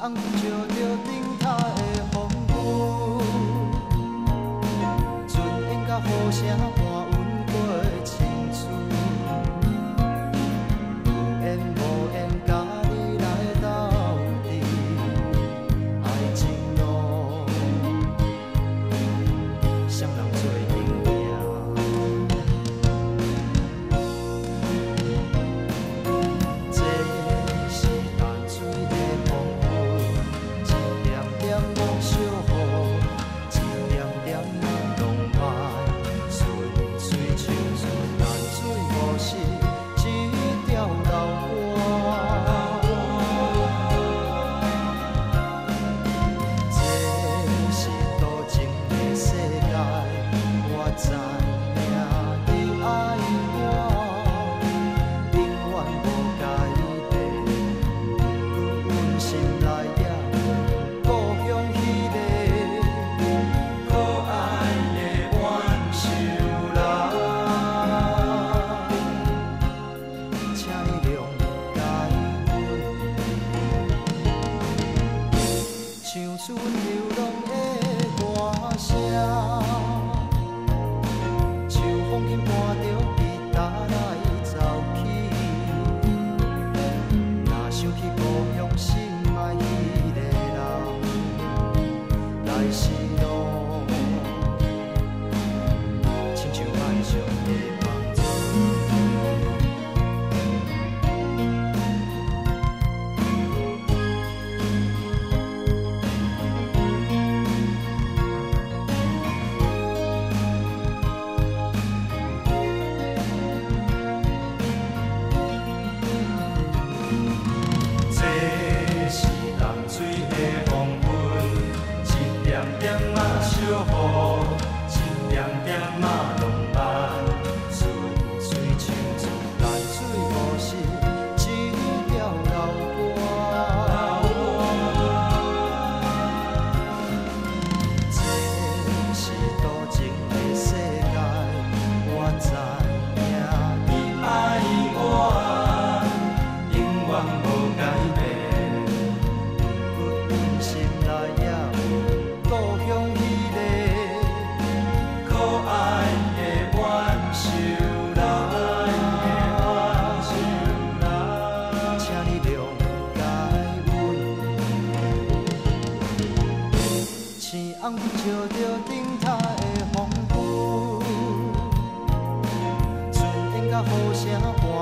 红日照着顶塔的风，船甲雨声。Xa 照笑着顶塔的风雨，船音甲雨声伴。